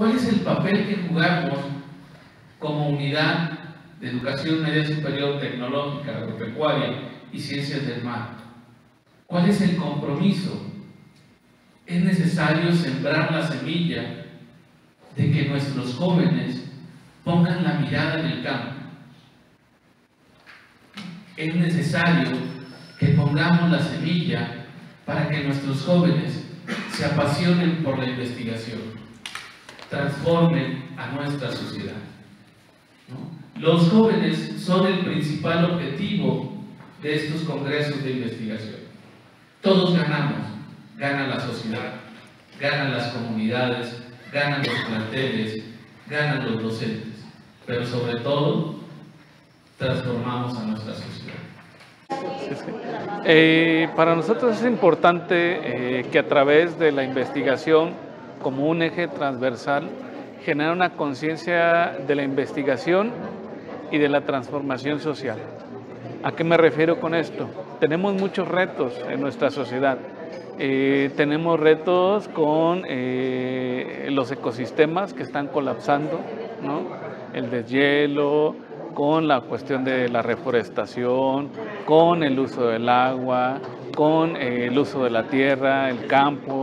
¿Cuál es el papel que jugamos como unidad de educación media superior tecnológica, agropecuaria y ciencias del mar? ¿Cuál es el compromiso? Es necesario sembrar la semilla de que nuestros jóvenes pongan la mirada en el campo. Es necesario que pongamos la semilla para que nuestros jóvenes se apasionen por la investigación, transformen a nuestra sociedad. Los jóvenes son el principal objetivo de estos congresos de investigación. Todos ganamos, gana la sociedad, ganan las comunidades, ganan los planteles, ganan los docentes, pero sobre todo transformamos a nuestra sociedad. Eh, para nosotros es importante eh, que a través de la investigación como un eje transversal genere una conciencia de la investigación y de la transformación social. ¿A qué me refiero con esto? Tenemos muchos retos en nuestra sociedad. Eh, tenemos retos con los ecosistemas que están colapsando, el deshielo, con la cuestión de la reforestación, con el uso del agua, con eh, el uso de la tierra, el campo.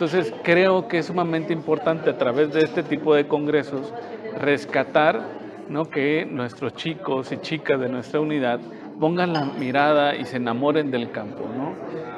Entonces creo que es sumamente importante a través de este tipo de congresos rescatar ¿no? que nuestros chicos y chicas de nuestra unidad pongan la mirada y se enamoren del campo.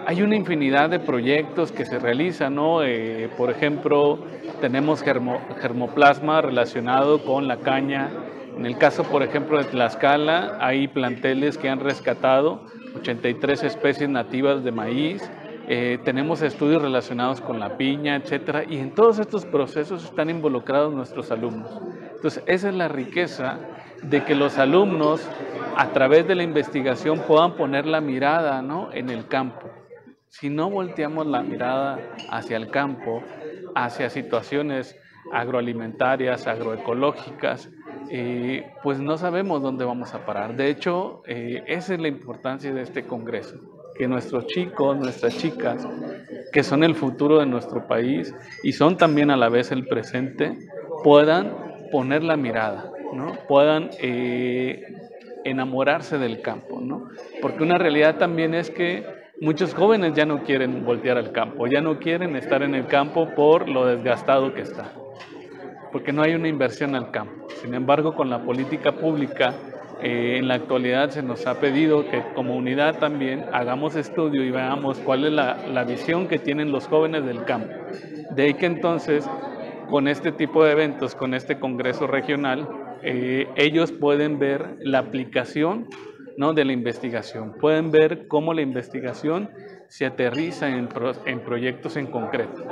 Hay una infinidad de proyectos que se realizan, ¿no? Eh, por ejemplo, tenemos germoplasma relacionado con la caña, en el caso, por ejemplo, de Tlaxcala, hay planteles que han rescatado 83 especies nativas de maíz, eh, tenemos estudios relacionados con la piña, etcétera, y en todos estos procesos están involucrados nuestros alumnos. Entonces, esa es la riqueza de que los alumnos, a través de la investigación, puedan poner la mirada ¿no? en el campo. Si no volteamos la mirada hacia el campo, hacia situaciones agroalimentarias, agroecológicas, eh, pues no sabemos dónde vamos a parar. De hecho, eh, esa es la importancia de este Congreso, que nuestros chicos, nuestras chicas, que son el futuro de nuestro país y son también a la vez el presente, puedan poner la mirada, ¿no? puedan eh, enamorarse del campo, ¿no? porque una realidad también es que muchos jóvenes ya no quieren voltear al campo, ya no quieren estar en el campo por lo desgastado que está porque no hay una inversión al campo. Sin embargo, con la política pública, eh, en la actualidad se nos ha pedido que como unidad también hagamos estudio y veamos cuál es la, visión que tienen los jóvenes del campo. De ahí que entonces, con este tipo de eventos, con este Congreso Regional, eh, ellos pueden ver la aplicación ¿no? de la investigación, pueden ver cómo la investigación se aterriza en, en proyectos en concreto.